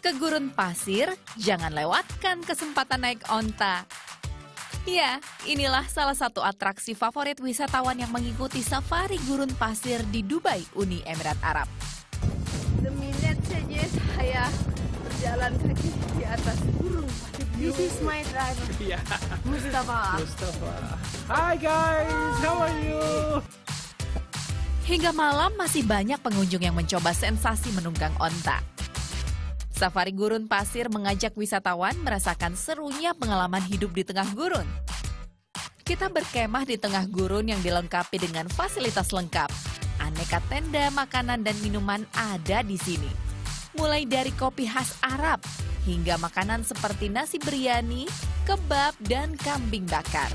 Ke gurun pasir, jangan lewatkan kesempatan naik onta. Ya, inilah salah satu atraksi favorit wisatawan yang mengikuti safari gurun pasir di Dubai, Uni Emirat Arab. Seminit saja saya berjalan kaki di atas gurun pasir. This is my driver, Yeah, Mustafa. Mustafa. Hi guys, how are you? Hingga malam masih banyak pengunjung yang mencoba sensasi menunggang onta. Safari gurun pasir mengajak wisatawan merasakan serunya pengalaman hidup di tengah gurun. Kita berkemah di tengah gurun yang dilengkapi dengan fasilitas lengkap. Aneka tenda, makanan, dan minuman ada di sini. Mulai dari kopi khas Arab hingga makanan seperti nasi biryani, kebab, dan kambing bakar.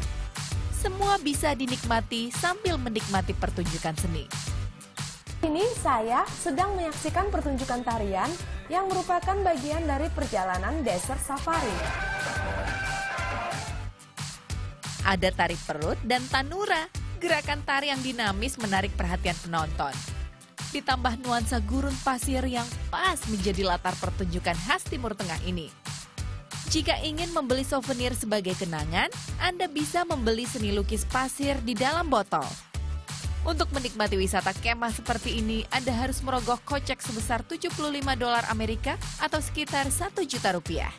Semua bisa dinikmati sambil menikmati pertunjukan seni. Ini saya sedang menyaksikan pertunjukan tarian yang merupakan bagian dari perjalanan desert safari. Ada tari perut dan tanura, gerakan tari yang dinamis menarik perhatian penonton. Ditambah nuansa gurun pasir yang pas menjadi latar pertunjukan khas Timur Tengah ini. Jika ingin membeli souvenir sebagai kenangan, Anda bisa membeli seni lukis pasir di dalam botol. Untuk menikmati wisata kemah seperti ini, Anda harus merogoh kocek sebesar 75 dolar Amerika atau sekitar 1 juta rupiah.